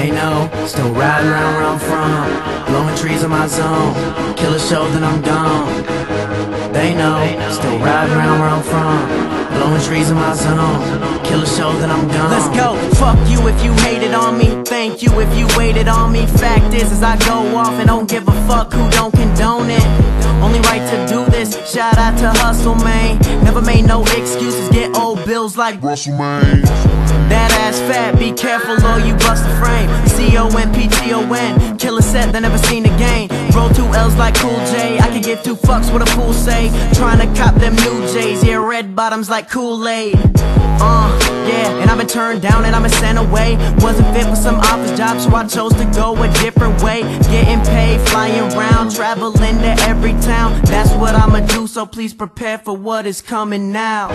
They know, still riding around where I'm from. Blowing trees in my zone. Kill a show, then I'm gone. They know, still riding around where I'm from. Blowing trees in my zone. Kill a show, then I'm gone. Let's go. Fuck you if you hated on me. Thank you if you waited on me. Fact is, as I go off and don't give a fuck who don't condone it. Only right to do this. Shout out to Hustle, man. Never made no excuses. Get old bills like Russell, man. That ass fat. Be careful or you bust the frame. C O M P T O N. Kill a set that never seen again. Roll two L's like Cool J. I can get two fucks what a fool say. Trying to cop them new J's. Yeah, red bottoms like Kool Aid. Uh, yeah, and I've been turned down and I've been sent away. Wasn't fit for some office job, so I chose to go a different way. Getting paid, flying around, traveling to every town. That's what I'ma do, so please prepare for what is coming now.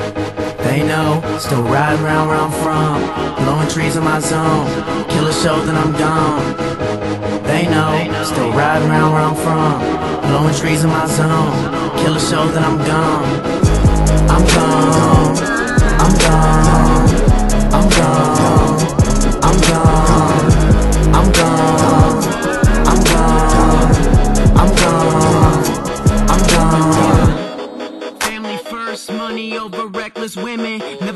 They know, still riding around where I'm from. Blowing trees in my zone. Killer show, then I'm gone. They know, still riding around where I'm from. Blowing trees in my zone. Killer show, then I'm gone. I'm gone. I'm gone.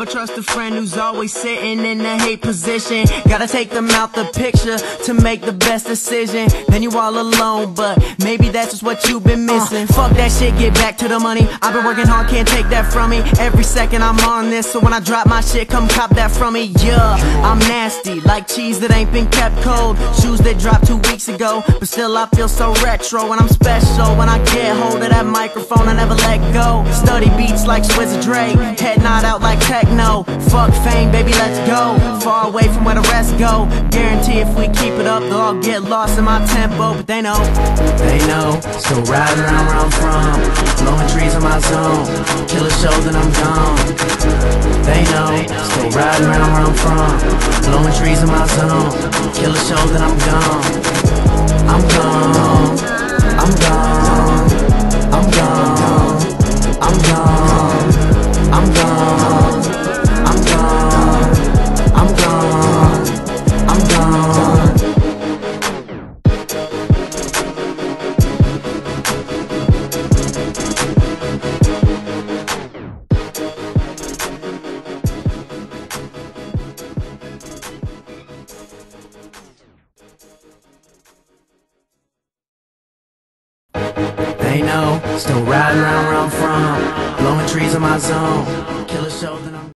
Trust a friend who's always sitting in a hate position. Gotta take them out the picture to make the best decision. Then you all alone, but maybe that's just what you've been missing. Uh. fuck that shit, get back to the money. I've been working hard, can't take that from me. Every second I'm on this, so when I drop my shit, come cop that from me. Yeah, I'm nasty, like cheese that ain't been kept cold. Shoes that dropped two weeks ago, but still I feel so retro. And I'm special when I get hold of that microphone, I never let go. Study beats like Swizz Dre, head nod out like techno. Fuck fame, baby, let's go. Far away from where the rest go. Guarantee if we keep it up, they'll all get lost in my tempo, but they know. They know, still riding around where I'm from. Blowing trees in my zone. Kill a show, then I'm gone. They know, still riding around where I'm from. Blowing trees in my zone. Kill a show, then I'm gone. I'm gone. I'm gone. I'm gone. I'm gone. Know, still riding around where I'm from. Blowing trees in my zone. Kill a show, then I'm